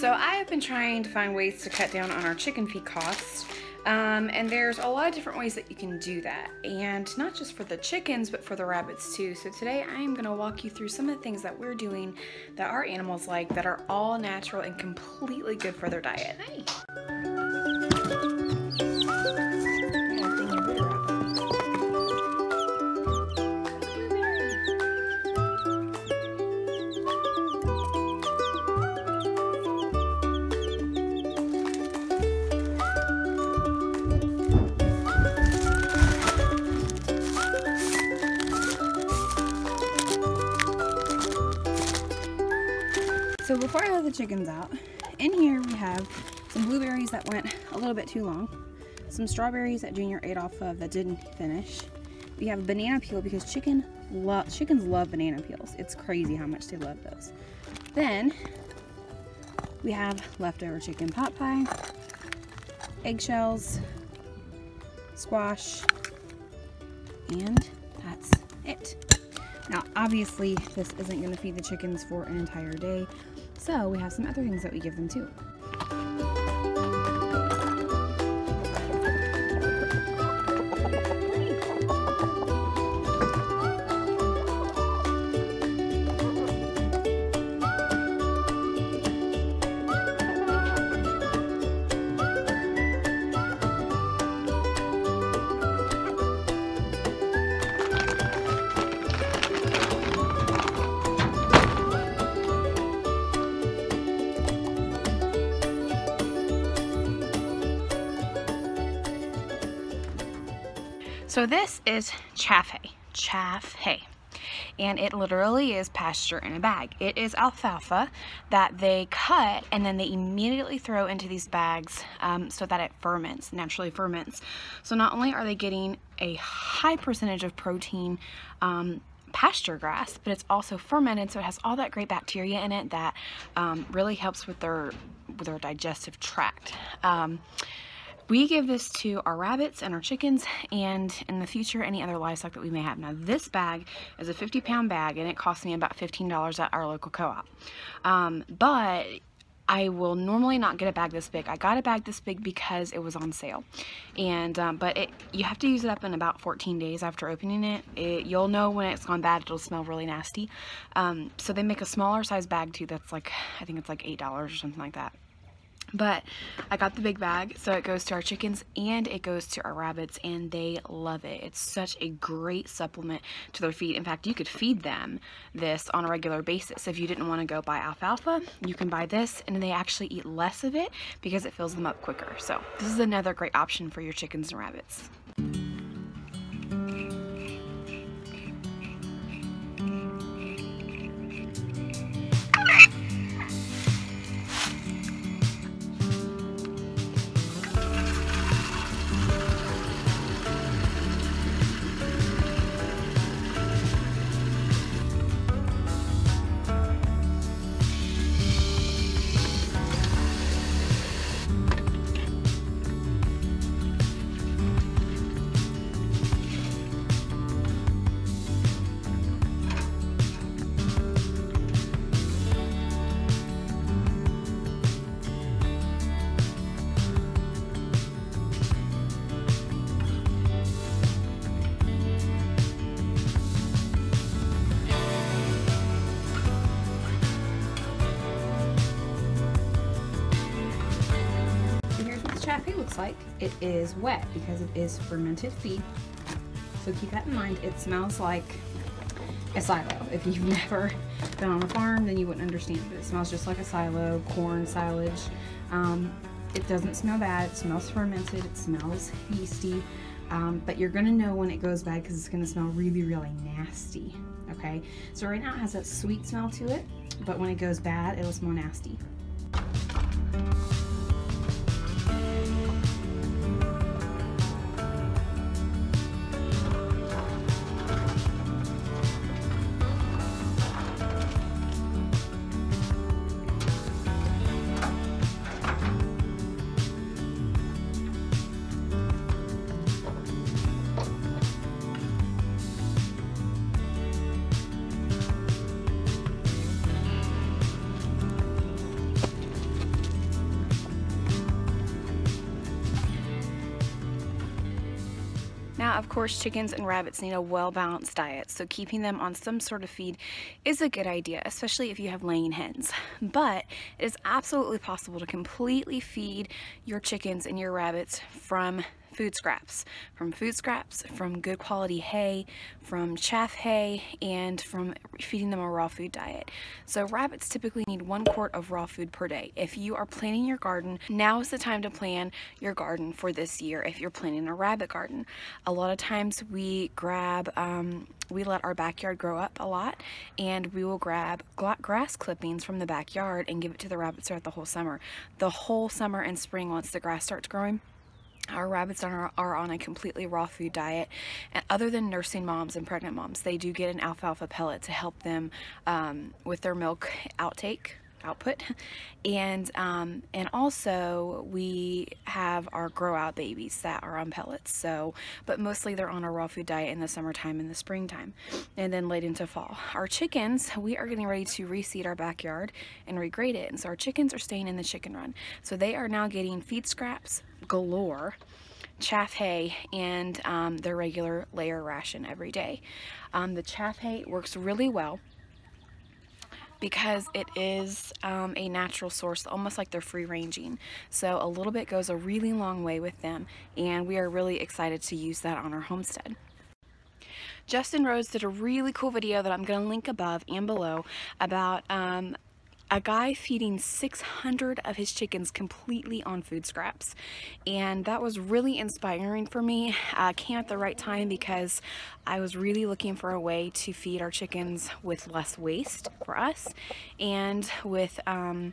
So I have been trying to find ways to cut down on our chicken feed costs. Um, and there's a lot of different ways that you can do that. And not just for the chickens, but for the rabbits too. So today I am gonna walk you through some of the things that we're doing that our animals like that are all natural and completely good for their diet. Hi. The chickens out, in here we have some blueberries that went a little bit too long, some strawberries that Junior ate off of that didn't finish. We have banana peel because chicken lo chickens love banana peels. It's crazy how much they love those. Then we have leftover chicken pot pie, eggshells, squash, and that's it. Now, obviously, this isn't going to feed the chickens for an entire day, so we have some other things that we give them too. So this is chaff hay, chaff hay. And it literally is pasture in a bag. It is alfalfa that they cut and then they immediately throw into these bags um, so that it ferments, naturally ferments. So not only are they getting a high percentage of protein um, pasture grass, but it's also fermented, so it has all that great bacteria in it that um, really helps with their with their digestive tract. Um, we give this to our rabbits and our chickens and in the future any other livestock that we may have. Now this bag is a 50 pound bag and it cost me about $15 at our local co-op. Um, but I will normally not get a bag this big. I got a bag this big because it was on sale. And, um, but it, you have to use it up in about 14 days after opening it. it you'll know when it's gone bad, it'll smell really nasty. Um, so they make a smaller size bag too that's like, I think it's like $8 or something like that. But I got the big bag, so it goes to our chickens and it goes to our rabbits, and they love it. It's such a great supplement to their feed. In fact, you could feed them this on a regular basis. If you didn't want to go buy alfalfa, you can buy this, and they actually eat less of it because it fills them up quicker. So this is another great option for your chickens and rabbits. It is wet because it is fermented feed. So keep that in mind. It smells like a silo. If you've never been on a farm, then you wouldn't understand. But it smells just like a silo, corn silage. Um, it doesn't smell bad. It smells fermented. It smells yeasty. Um, but you're gonna know when it goes bad because it's gonna smell really, really nasty. Okay, so right now it has that sweet smell to it, but when it goes bad, it'll smell nasty. Of course, chickens and rabbits need a well-balanced diet, so keeping them on some sort of feed is a good idea, especially if you have laying hens. But it is absolutely possible to completely feed your chickens and your rabbits from food scraps. From food scraps, from good quality hay, from chaff hay, and from feeding them a raw food diet. So rabbits typically need one quart of raw food per day. If you are planning your garden, now is the time to plan your garden for this year if you're planning a rabbit garden. A lot of times we grab um, we let our backyard grow up a lot and we will grab grass clippings from the backyard and give it to the rabbits throughout the whole summer. The whole summer and spring once the grass starts growing, our rabbits are, are on a completely raw food diet. And other than nursing moms and pregnant moms, they do get an alfalfa pellet to help them um, with their milk outtake output. And um, and also we have our grow out babies that are on pellets. So but mostly they're on a raw food diet in the summertime and the springtime and then late into fall. Our chickens we are getting ready to reseed our backyard and regrade it. And so our chickens are staying in the chicken run. So they are now getting feed scraps galore chaff hay and um, their regular layer ration every day. Um, the chaff hay works really well because it is um, a natural source, almost like they're free ranging. So a little bit goes a really long way with them and we are really excited to use that on our homestead. Justin Rhodes did a really cool video that I'm going to link above and below about um, a guy feeding 600 of his chickens completely on food scraps. And that was really inspiring for me. I came at the right time because I was really looking for a way to feed our chickens with less waste for us and with um,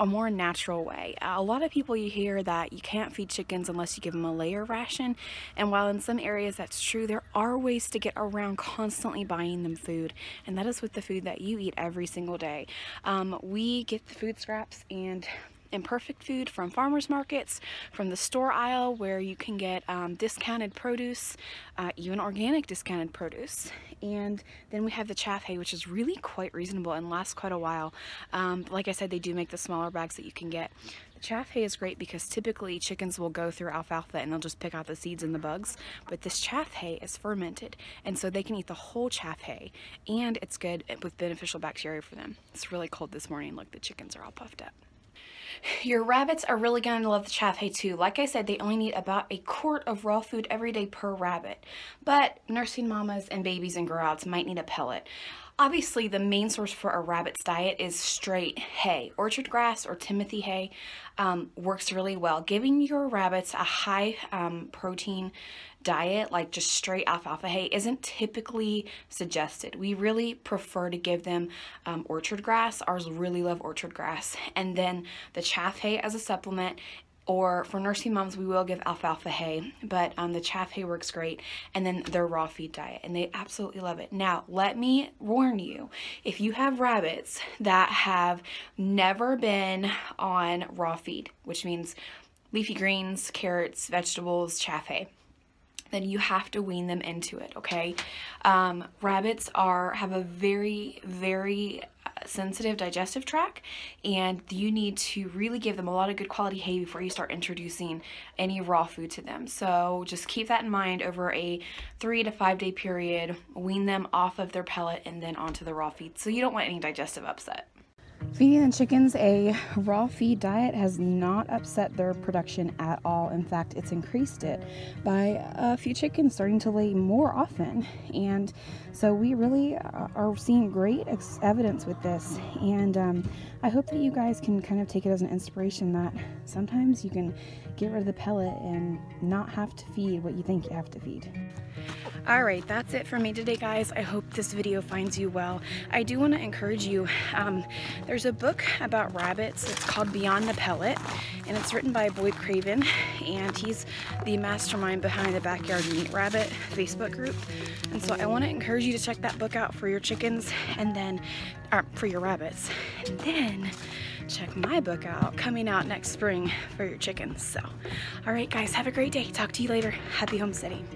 a more natural way. A lot of people you hear that you can't feed chickens unless you give them a layer ration and while in some areas that's true there are ways to get around constantly buying them food and that is with the food that you eat every single day. Um, we get the food scraps and imperfect food from farmers markets, from the store aisle where you can get um, discounted produce, uh, even organic discounted produce. And then we have the chaff hay, which is really quite reasonable and lasts quite a while. Um, like I said, they do make the smaller bags that you can get. The chaff hay is great because typically chickens will go through alfalfa and they'll just pick out the seeds and the bugs, but this chaff hay is fermented and so they can eat the whole chaff hay and it's good with beneficial bacteria for them. It's really cold this morning. Look, the chickens are all puffed up. Your rabbits are really going to love the chaff hay too. Like I said, they only need about a quart of raw food every day per rabbit. But nursing mamas and babies and outs might need a pellet. Obviously, the main source for a rabbit's diet is straight hay. Orchard grass or Timothy hay um, works really well. Giving your rabbits a high um, protein diet, like just straight alfalfa hay, isn't typically suggested. We really prefer to give them um, orchard grass. Ours really love orchard grass. And then the chaff hay as a supplement or for nursing moms we will give alfalfa hay but um, the chaff hay works great and then their raw feed diet and they absolutely love it now let me warn you if you have rabbits that have never been on raw feed which means leafy greens carrots vegetables chaff hay then you have to wean them into it, okay? Um, rabbits are have a very, very uh, sensitive digestive tract and you need to really give them a lot of good quality hay before you start introducing any raw food to them. So just keep that in mind over a three to five day period, wean them off of their pellet and then onto the raw feed so you don't want any digestive upset. Feeding the chickens a raw feed diet has not upset their production at all. In fact, it's increased it by a few chickens starting to lay more often. And so we really uh, are seeing great evidence with this. And um, I hope that you guys can kind of take it as an inspiration that sometimes you can get rid of the pellet and not have to feed what you think you have to feed. Alright, that's it for me today, guys. I hope this video finds you well. I do want to encourage you. Um, there's a book about rabbits. It's called Beyond the Pellet, and it's written by Boyd Craven, and he's the mastermind behind the Backyard Meat Rabbit Facebook group. And so I want to encourage you to check that book out for your chickens, and then, or for your rabbits. And then, check my book out coming out next spring for your chickens. So, all right, guys, have a great day. Talk to you later. Happy homesteading.